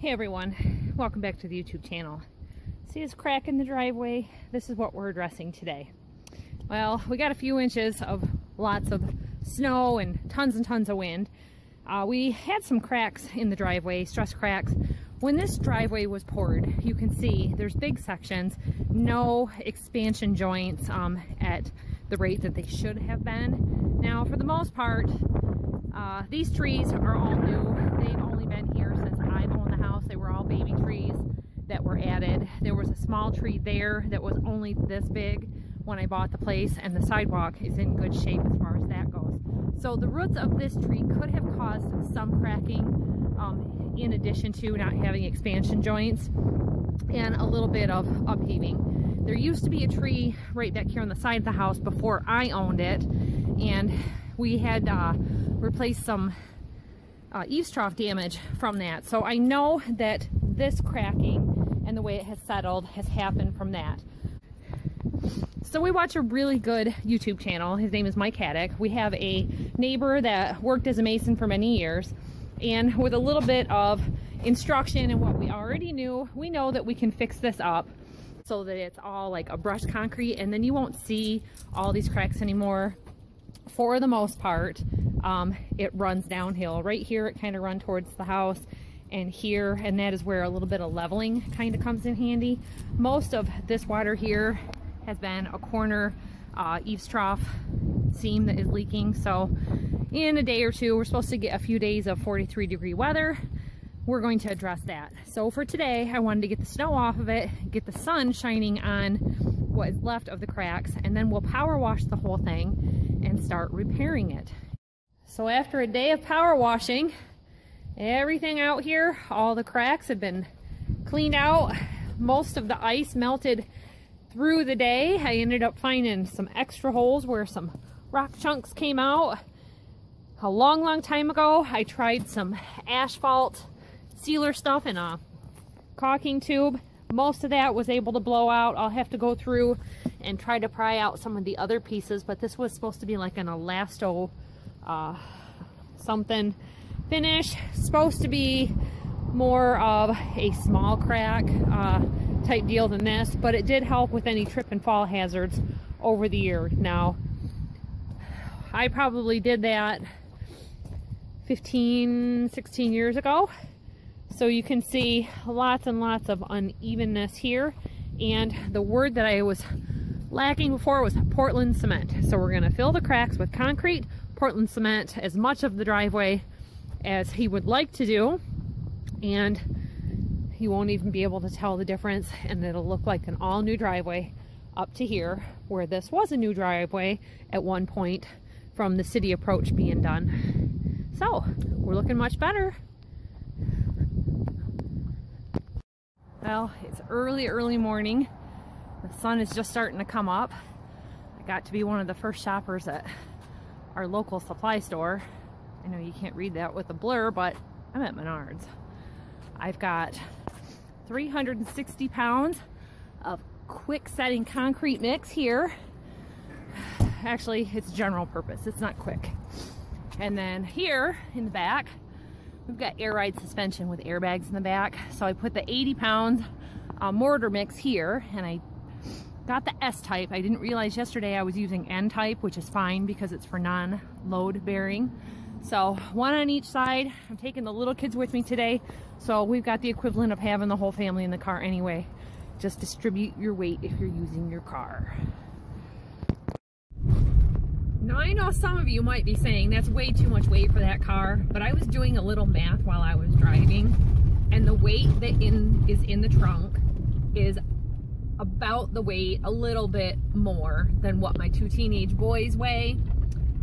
Hey everyone, welcome back to the YouTube channel. See this crack in the driveway? This is what we're addressing today. Well, we got a few inches of lots of snow and tons and tons of wind. Uh, we had some cracks in the driveway, stress cracks. When this driveway was poured, you can see there's big sections, no expansion joints um, at the rate that they should have been. Now, for the most part, uh, these trees are all new. They've only been here since I've owned the house. They were all baby trees that were added. There was a small tree there that was only this big when I bought the place and the sidewalk is in good shape as far as that goes. So the roots of this tree could have caused some cracking um, in addition to not having expansion joints and a little bit of upheaving. There used to be a tree right back here on the side of the house before I owned it and we had uh, replaced some uh, eaves trough damage from that. So I know that this cracking and the way it has settled has happened from that. So we watch a really good YouTube channel. His name is Mike Haddock. We have a neighbor that worked as a mason for many years and with a little bit of instruction and what we already knew, we know that we can fix this up so that it's all like a brushed concrete and then you won't see all these cracks anymore. For the most part, um, it runs downhill. Right here, it kind of runs towards the house and here, and that is where a little bit of leveling kind of comes in handy. Most of this water here has been a corner uh, eaves trough seam that is leaking. So in a day or two, we're supposed to get a few days of 43 degree weather. We're going to address that. So for today, I wanted to get the snow off of it, get the sun shining on what is left of the cracks, and then we'll power wash the whole thing and start repairing it. So after a day of power washing, everything out here, all the cracks have been cleaned out. Most of the ice melted through the day. I ended up finding some extra holes where some rock chunks came out. A long, long time ago, I tried some asphalt sealer stuff in a caulking tube. Most of that was able to blow out. I'll have to go through and try to pry out some of the other pieces, but this was supposed to be like an elasto uh, something finish. Supposed to be more of a small crack uh, type deal than this, but it did help with any trip and fall hazards over the year. Now, I probably did that 15, 16 years ago. So you can see lots and lots of unevenness here. And the word that I was lacking before was Portland cement. So we're gonna fill the cracks with concrete, Portland cement, as much of the driveway as he would like to do. And he won't even be able to tell the difference and it'll look like an all new driveway up to here where this was a new driveway at one point from the city approach being done. So we're looking much better. Well, it's early, early morning. The sun is just starting to come up. I got to be one of the first shoppers at our local supply store. I know you can't read that with a blur, but I'm at Menards. I've got 360 pounds of quick setting concrete mix here. Actually, it's general purpose. It's not quick. And then here in the back, we've got air ride suspension with airbags in the back. So I put the 80 pounds uh, mortar mix here and I got the S-type. I didn't realize yesterday I was using N-type, which is fine because it's for non-load bearing. So one on each side. I'm taking the little kids with me today. So we've got the equivalent of having the whole family in the car anyway. Just distribute your weight if you're using your car. Now I know some of you might be saying that's way too much weight for that car, but I was doing a little math while I was driving and the weight that in is in the trunk is about the weight, a little bit more than what my two teenage boys weigh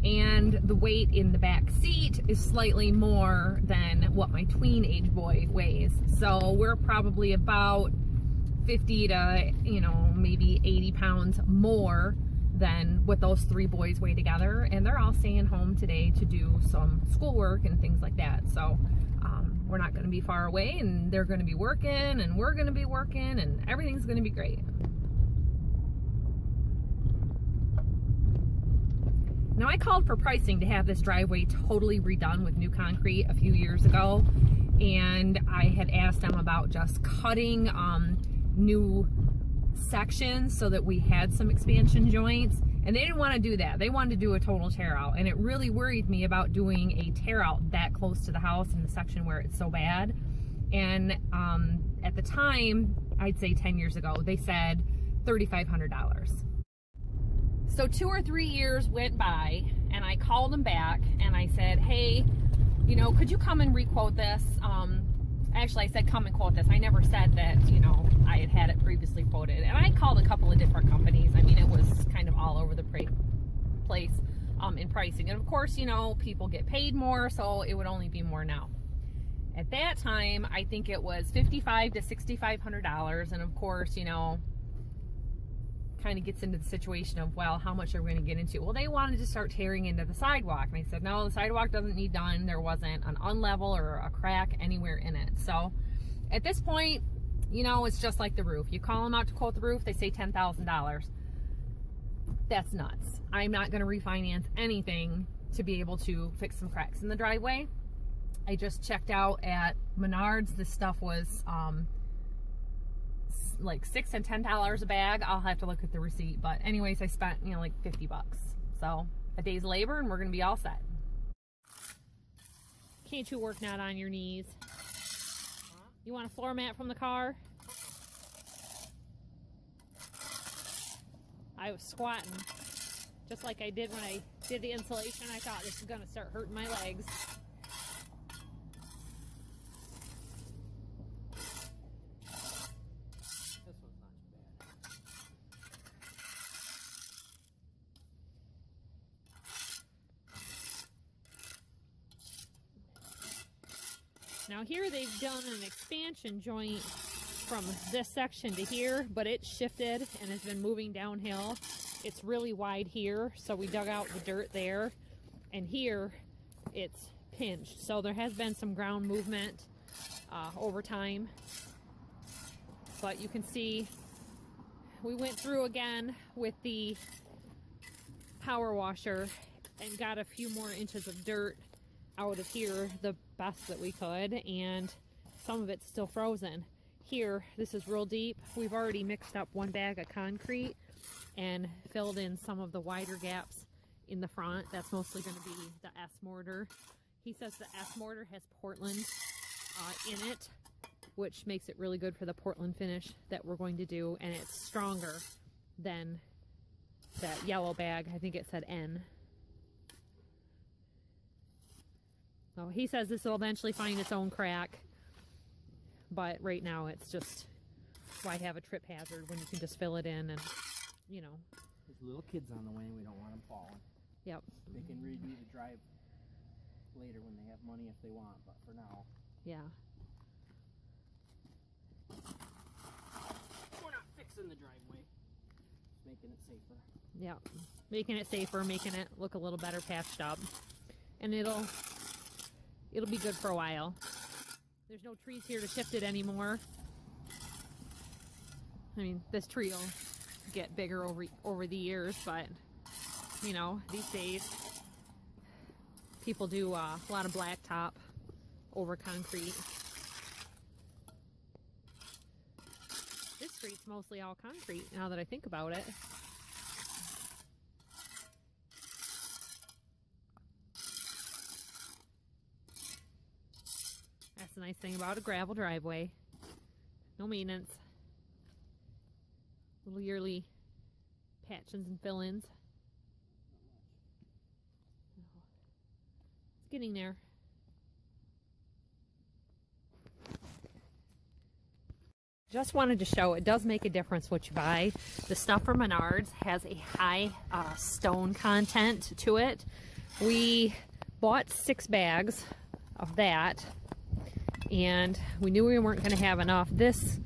and the weight in the back seat is slightly more than what my tween age boy weighs. So we're probably about 50 to, you know, maybe 80 pounds more than what those three boys weigh together. And they're all staying home today to do some schoolwork and things like that. So we're not going to be far away and they're going to be working and we're going to be working and everything's going to be great. Now I called for pricing to have this driveway totally redone with new concrete a few years ago and I had asked them about just cutting um, new sections so that we had some expansion joints and they didn't want to do that. They wanted to do a total tear out and it really worried me about doing a tear out that close to the house in the section where it's so bad. And um, at the time, I'd say 10 years ago, they said $3,500. So two or three years went by and I called them back and I said, hey, you know, could you come and requote this? Actually, I said come and quote this. I never said that, you know, I had had it previously quoted. And I called a couple of different companies. I mean, it was kind of all over the place um, in pricing. And of course, you know, people get paid more, so it would only be more now. At that time, I think it was fifty-five to sixty-five hundred dollars, and of course, you know, kind of gets into the situation of, well, how much are we going to get into? Well, they wanted to start tearing into the sidewalk. And I said, no, the sidewalk doesn't need done. There wasn't an unlevel or a crack anywhere in it. So at this point, you know, it's just like the roof. You call them out to quote the roof, they say $10,000. That's nuts. I'm not going to refinance anything to be able to fix some cracks in the driveway. I just checked out at Menards. This stuff was um, like six and ten dollars a bag. I'll have to look at the receipt. But anyways, I spent, you know, like 50 bucks. So a day's labor and we're gonna be all set. Can't you work not on your knees? You want a floor mat from the car? I was squatting just like I did when I did the insulation. I thought this was gonna start hurting my legs. Now here they've done an expansion joint from this section to here, but it's shifted and has been moving downhill. It's really wide here, so we dug out the dirt there, and here it's pinched. So there has been some ground movement uh, over time, but you can see we went through again with the power washer and got a few more inches of dirt out of here the best that we could and some of it's still frozen. Here, this is real deep. We've already mixed up one bag of concrete and filled in some of the wider gaps in the front. That's mostly going to be the S mortar. He says the S mortar has Portland uh, in it, which makes it really good for the Portland finish that we're going to do. And it's stronger than that yellow bag. I think it said N. So he says this will eventually find its own crack. But right now it's just, why have a trip hazard when you can just fill it in and, you know. There's little kids on the way and we don't want them falling. Yep. They can redo the drive later when they have money if they want, but for now. Yeah. We're not fixing the driveway. Just making it safer. Yep. Making it safer, making it look a little better patched up. And it'll it'll be good for a while. There's no trees here to shift it anymore. I mean, this tree will get bigger over over the years, but you know, these days people do uh, a lot of blacktop over concrete. This street's mostly all concrete now that I think about it. The nice thing about a gravel driveway. No maintenance. Little yearly patches and fill-ins. It's getting there. Just wanted to show it does make a difference what you buy. The stuff from Menards has a high uh, stone content to it. We bought six bags of that and we knew we weren't going to have enough. This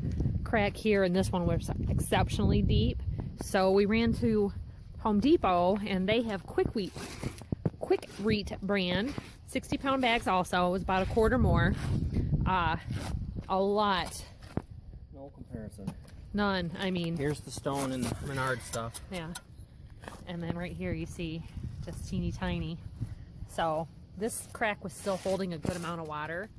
crack here and this one was exceptionally deep. So we ran to Home Depot and they have Quikrete, Quick Wheat brand, 60 pound bags also. It was about a quarter more. Uh, a lot. No comparison. None. I mean. Here's the stone and the Menard stuff. Yeah. And then right here you see just teeny tiny. So this crack was still holding a good amount of water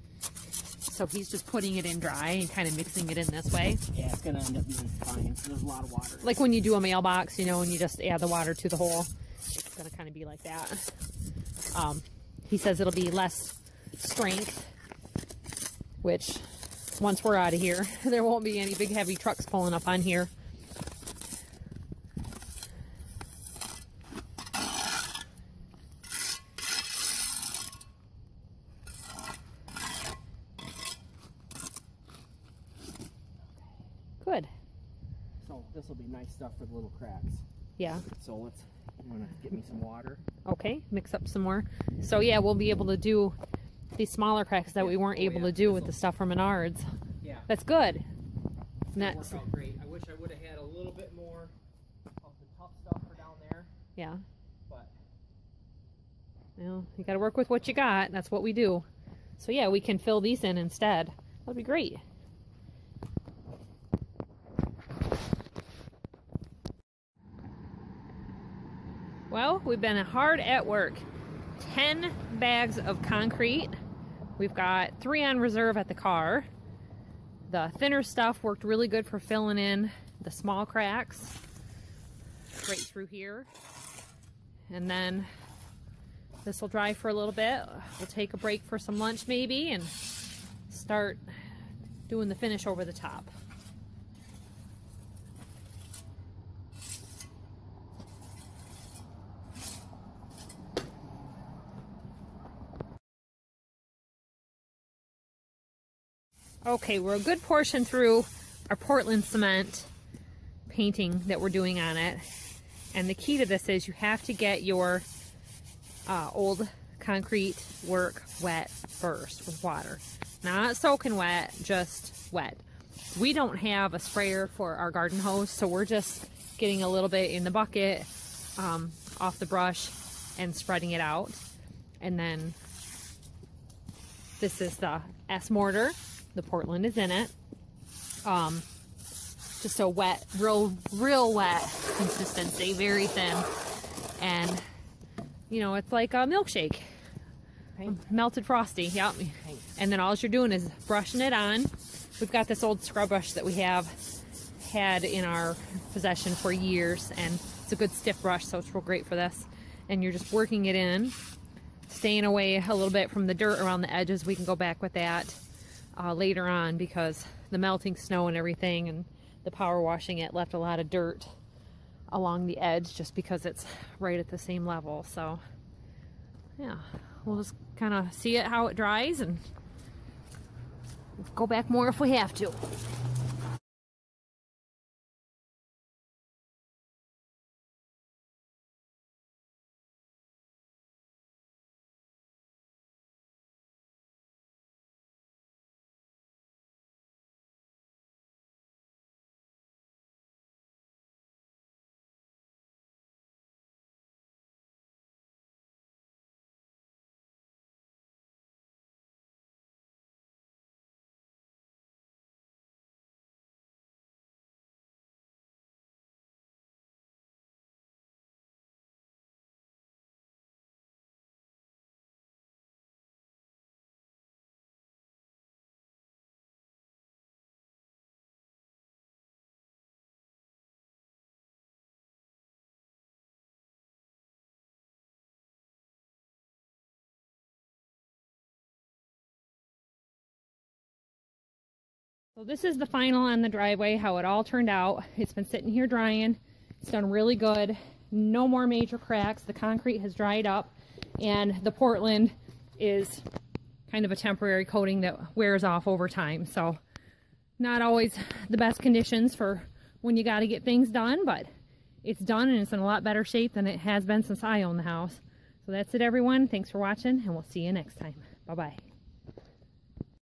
So he's just putting it in dry and kind of mixing it in this way. Yeah, it's gonna end up being fine. There's a lot of water. Like when you do a mailbox, you know, and you just add the water to the hole. It's gonna kind of be like that. Um, he says it'll be less strength, which once we're out of here, there won't be any big heavy trucks pulling up on here. Good. So this will be nice stuff for the little cracks. Yeah. So let's. I'm gonna get me some water. Okay, mix up some more. So yeah, we'll be able to do these smaller cracks that we weren't Oh, able yeah. to do with This'll- the stuff from Menards. Yeah. That's good. It's And gonna that's, work out great. I wish I would have had a little bit more of the tough stuff for down there, yeah. but Well, you got to work with what you got. That's what we do. So yeah, we can fill these in instead. That'd be great. Well, we've been hard at work. 10 bags of concrete. We've got three on reserve at the car. The thinner stuff worked really good for filling in the small cracks right through here. And then this will dry for a little bit. We'll take a break for some lunch maybe and start doing the finish over the top. Okay, we're a good portion through our Portland cement painting that we're doing on it. And the key to this is you have to get your uh, old concrete work wet first with water. Not soaking wet, just wet. We don't have a sprayer for our garden hose, so we're just getting a little bit in the bucket um, off the brush and spreading it out. And then this is the S mortar. The Portland is in it. Um, just a wet, real, real wet consistency, very thin. And, you know, it's like a milkshake. Melted frosty, yep. And then all you're doing is brushing it on. We've got this old scrub brush that we have had in our possession for years, and it's a good stiff brush, so it's real great for this. And you're just working it in, staying away a little bit from the dirt around the edges. We can go back with that uh, later on because the melting snow and everything and the power washing it left a lot of dirt along the edge just because it's right at the same level. So, yeah, we'll just kind of see it how it dries and go back more if we have to. So this is the final on the driveway, how it all turned out. It's been sitting here drying. It's done really good. No more major cracks. The concrete has dried up and the Portland is kind of a temporary coating that wears off over time. So not always the best conditions for when you got to get things done, but it's done and it's in a lot better shape than it has been since I own the house. So that's it everyone. Thanks for watching and we'll see you next time. Bye-bye.